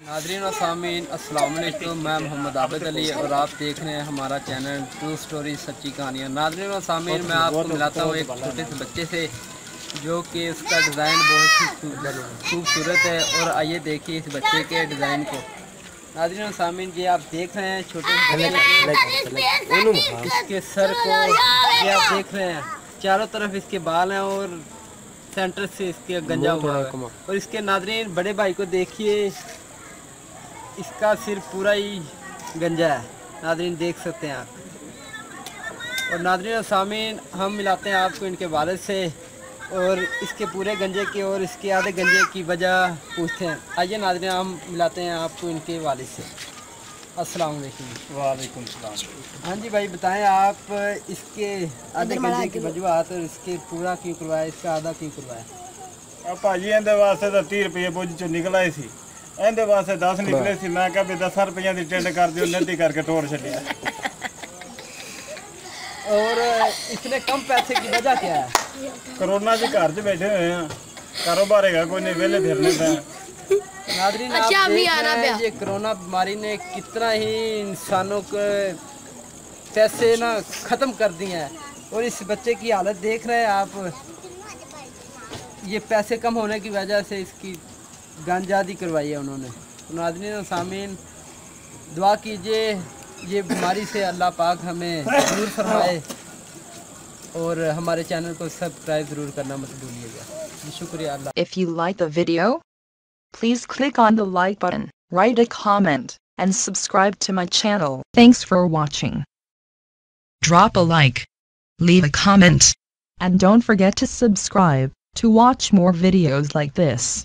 Nadreen और सामीन अस्सलाम वालेकुम। मैं मोहम्मद आबिद अली और आप देख रहे हैं हमारा चैनल ट्रू स्टोरी सच्ची कहानियाँ। नादरीन और सामीन मैं आपको मिलाता हूँ एक छोटे से बच्चे से जो कि उसका डिज़ाइन बहुत ही खूबसूरत है और आइए देखिए इस बच्चे के डिज़ाइन को। नादरीन और सामीन ये आप देख रहे हैं छोटे से इसके सर को ये आप देख रहे हैं। चारों तरफ़ इसके बाल हैं और सेंटर से इसके गंजा हुआ है। और इसके नादरीन बड़े भाई को देखिए। इसका सिर पूरा ही गंजा है। नादरीन देख सकते हैं आप। और नादरीन और सामीन हम मिलाते हैं आपको इनके वालद से और इसके पूरे गंजे की और इसके आधे गंजे की वजह पूछते हैं। आइए नादरीन हम मिलाते हैं आपको इनके वालद से। अस्सलाम वालेकुम वालेकुम सलाम। हाँ जी भाई बताएँ आप इसके आधे गंजे की वजूहत और इसके पूरा क्यों करवाया इसका आधा क्यों करवाया? भाजी वास्ते तो तीह रुपये पुज चो निकला ही ਇਹਦੇ ਵਾਸਤੇ 10 ਨਿਕਲੇ ਸੀ ਮੈਂ ਕਿਹਾ ਵੀ 10 ਰੁਪਈਆਂ ਦੀ ਟਿੰਡ ਕਰ ਦਿਓ ਨੱਦੀ ਕਰਕੇ ਤੋੜ ਛੱਡਿਆ और इतने कम पैसे की वजह क्या है ਕਰੋਨਾ 'ਚ ਘਰ 'ਚ ਬੈਠੇ ਹੋਏ ਆ ਕਾਰੋਬਾਰ ਹੈਗਾ ਕੋਈ ਨਹੀਂ ਵਿਹਲੇ ਫਿਰਨੇ ਪਏ नादरीन आप अच्छा, अभी देख आना रहे हैं पिया। ये कोरोना बीमारी ने कितना ही इंसानों के पैसे ना ख़त्म कर दिए हैं और इस बच्चे की हालत देख रहे हैं आप ये पैसे कम होने की वजह से इसकी गांजादी करवाई है उन्होंने तो और सामीन दुआ कीजिए ये बीमारी से अल्लाह पाक हमें दूर फरमाए और हमारे चैनल को सब्सक्राइब ज़रूर करना मत भूलिएगा शुक्रिया अल्लाह If you like the video, please click on the like button, write a comment, and subscribe to my channel. Thanks for watching. Drop a like, leave a comment, and don't forget to subscribe to watch more videos like this.